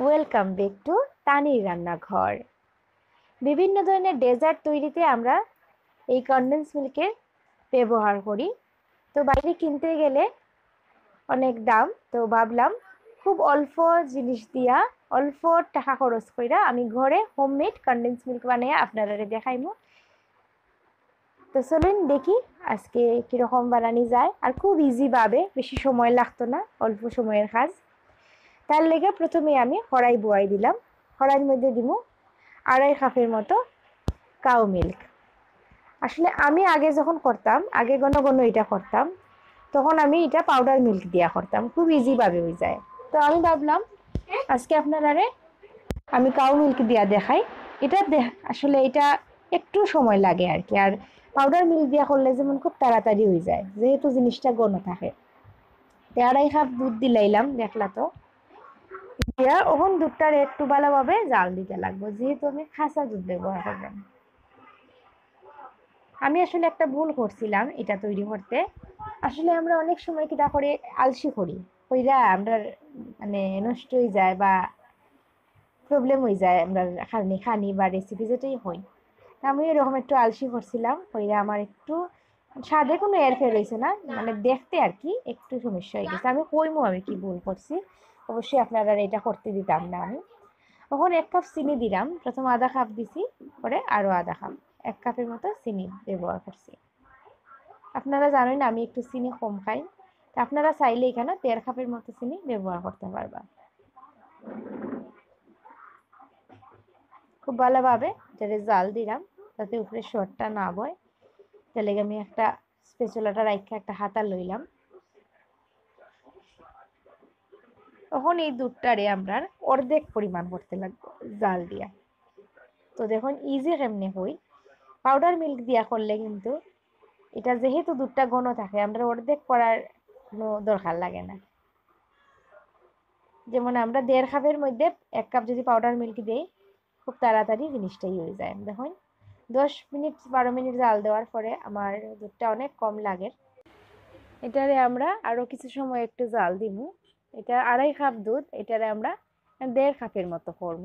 Welcome back to তানির রান্নাঘর বিভিন্ন ধরনের ডেজার্ট তৈরিতে আমরা এই কনডেন্স মিল্কের ব্যবহার করি। তো বাইরে কিনতে গেলে অনেক দাম, তো ভাবলাম খুব অল্প জিনিস দিয়া, অল্প টাকা খরচ কইরা আমি ঘরে হোমমেড কনডেন্স মিল্ক বানিয়ে আপনারা দেখাইমু। তো চলুন দেখি আজকে কীরকম বানানি যায়। আর খুব ইজিভাবে বেশি সময় লাগতো না, অল্প সময়ের কাজ। তার লেগে প্রথমে আমি কড়াই বয়াই দিলাম। কড়াইয়ের মধ্যে দিব আড়াই কাপের মতো কাউ মিল্ক আসলে আমি আগে যখন করতাম, আগে ঘন ঘন এটা করতাম, তখন আমি এটা পাউডার মিল্ক দিয়া করতাম। খুব ইজিভাবে হয়ে যায়। তো আমি ভাবলাম, আজকে আপনারারে আমি কাউ মিল্ক দিয়া দেখাই। এটা আসলে এটা একটু সময় লাগে আর কি। আর পাউডার মিল্ক দিয়া করলে যেমন খুব তাড়াতাড়ি হয়ে যায়, যেহেতু জিনিসটা গণ থাকে। আড়াই কাপ দুধ দিলাইলাম, দেখলা তো। দুধটার একটু জাল দিতে লাগবে। যেহেতু আমি খাসা দুধ ব্যবহার করলাম। আমি আসলে একটা ভুল করছিলাম এটা তৈরি করতে। আসলে আমরা অনেক সময় কিটা করে আলসি করি। আমরা মানে নষ্ট হয়ে যায় বা প্রবলেম হয়ে যায় আমরা খানি খানি বা রেসিপি যেটাই হই। আমি এরকম একটু আলসি করছিলাম, কইরা আমার একটু স্বাদে কোনো এর ফের হয়েছে না। মানে দেখতে আর কি একটু সমস্যা হয়ে গেছে। আমি কইমু আমি কি ভুল করছি। অবশ্যই আপনারা এটা করতে দিতাম না আমি। তখন এক কাপ চিনি দিলাম। প্রথম আধা কাপ দিছি, পরে আরও আধা কাপ। এক কাপের মতো চিনি ব্যবহার করছি। আপনারা জানেন আমি একটু চিনি কম খাই। তা আপনারা চাইলে এখানে দেড় কাপের মতো চিনি ব্যবহার করতে পারবা। খুব ভালোভাবে এটারে জাল দিলাম, যাতে উপরে শর্টটা না বয় তাহলে আমি একটা স্পেচুলাটা রাখা একটা হাতা লইলাম। তখন এই দুধটারে আমরা অর্ধেক পরিমাণ করতে লাগবো, জাল দিয়া। তো দেখুন ইজি কেমনে হই। পাউডার মিল্ক দিয়া করলে কিন্তু এটা যেহেতু দুধটা ঘন থাকে, আমরা অর্ধেক করার কোনো দরকার লাগে না। যেমন আমরা দেড় কাপের মধ্যে এক কাপ যদি পাউডার মিল্ক দিই, খুব তাড়াতাড়ি জিনিসটাই হয়ে যায়। দেখুন, দশ মিনিট, বারো মিনিট জাল দেওয়ার পরে আমার দুধটা অনেক কম লাগে। এটারে আমরা আরও কিছু সময় একটু জাল দিব এটা আড়াই কাপ দুধ, এটারে আমরা দেড় কাপের মতো করব।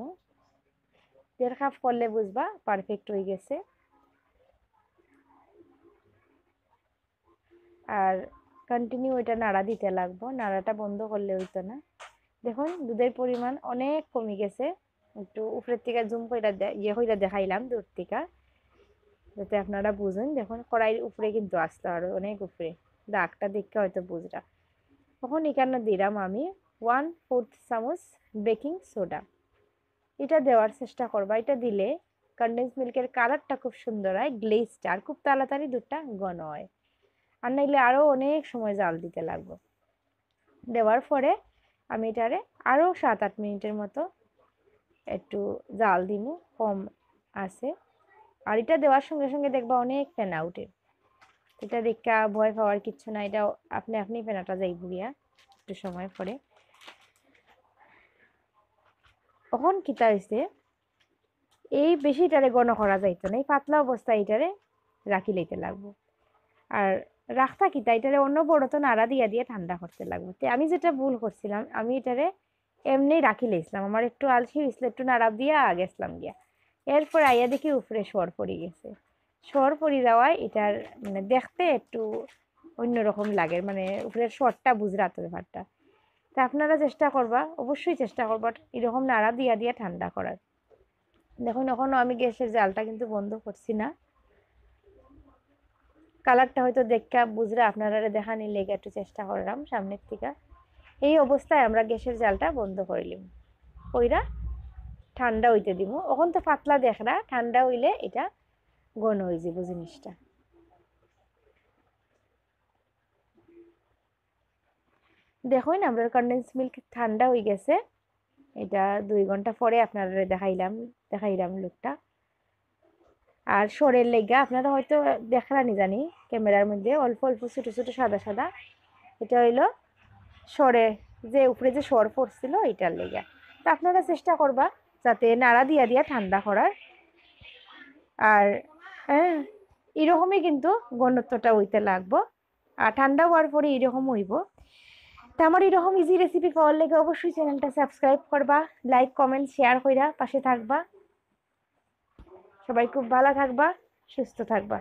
দেড় কাপ করলে বুঝবা পারফেক্ট হয়ে গেছে। আর কন্টিনিউ এটা নাড়া দিতে লাগবো, নাড়াটা বন্ধ করলে হইতো না। দেখুন, দুধের পরিমাণ অনেক কমে গেছে। একটু উপরের থেকে জুম করে ইয়ে করে দেখাইলাম দূর থেকে। যাতে আপনারা বুঝুন, দেখুন কড়াইয়ের উপরে কিন্তু আসতে আরও অনেক উপরে। দাগটা দেখে হয়তো বুঝরা। তখন এখানে দিলাম আমি ওয়ান ফোর্থ চামচ বেকিং সোডা এটা দেওয়ার চেষ্টা করবা। এটা দিলে কন্ডেন্স মিল্কের কালারটা খুব সুন্দর হয় গ্লেজটা আর খুব তাড়াতাড়ি দুধটা ঘন হয়। আর নাইলে আরও অনেক সময় জাল দিতে লাগবো। দেওয়ার পরে আমি এটারে আরও সাত আট মিনিটের মতো একটু জাল দিব কম আছে। আর এটা দেওয়ার সঙ্গে সঙ্গে দেখবা অনেক ফেনা উঠে এটা দেখা ভয় পাওয়ার কিচ্ছু না এটা আপনি আপনি ফেনাটা যাই বুড়িয়া একটু সময় পরে। তখন কিতা হয়েছে এই বেশিটারে গণ করা যাইতো না, এই পাতলা অবস্থায় এটারে রাখি লইতে লাগবো। আর রাখতা কিতা এটারে অন্য বড় তো নাড়া দিয়া দিয়ে ঠান্ডা করতে লাগবো। তো আমি যেটা ভুল করছিলাম, আমি এটারে এমনি রাখি লইছিলাম। আমার একটু আলসি হয়েছিল একটু নাড়া দিয়া গেছিলাম গিয়া। এরপর আইয়া দেখি উপরে সর পড়ে গেছে। সর পড়ে যাওয়ায় এটার মানে দেখতে একটু অন্যরকম লাগে। মানে উপরের সরটা বুঝরাতে ব্যাপারটা। তা আপনারা চেষ্টা করবা, অবশ্যই চেষ্টা করবা। এরকম নাড়া দিয়া দিয়া ঠান্ডা করার। দেখুন এখনও আমি গ্যাসের জালটা কিন্তু বন্ধ করছি না। কালারটা হয়তো দেখা বুঝরা আপনারা দেখানি লেগে একটু চেষ্টা করলাম সামনের থেকে। এই অবস্থায় আমরা গ্যাসের জালটা বন্ধ করিলাম কইরা ঠান্ডা হইতে দিব। ওখান তো পাতলা দেখরা ঠান্ডা হইলে এটা ঘন হয়ে যাব জিনিসটা। দেখুন, আমরা কন্ডেন্স মিল্ক ঠান্ডা হয়ে গেছে। এটা দুই ঘণ্টা পরে আপনারা দেখাইলাম দেখাইলাম লোকটা আর সরের লেগা আপনারা হয়তো দেখলানি জানি, ক্যামেরার মধ্যে অল্প অল্প, ছোটো ছোটো, সাদা সাদা। এটা হইল সরে, যে উপরে যে সর পড়ছিল এটার লেগা। তা আপনারা চেষ্টা করবা যাতে নাড়া দিয়া দিয়া ঠান্ডা করার। আর হ্যাঁ এরকমই কিন্তু ঘনত্বটা হইতে লাগবো। আর ঠান্ডা হওয়ার পরে এরকম হইব। তো আমার এরকম ইজি রেসিপি পাওয়ার লেগে অবশ্যই চ্যানেলটা সাবস্ক্রাইব করবা লাইক কমেন্ট শেয়ার কইরা পাশে থাকবা। সবাই খুব ভালো থাকবা, সুস্থ থাকবা।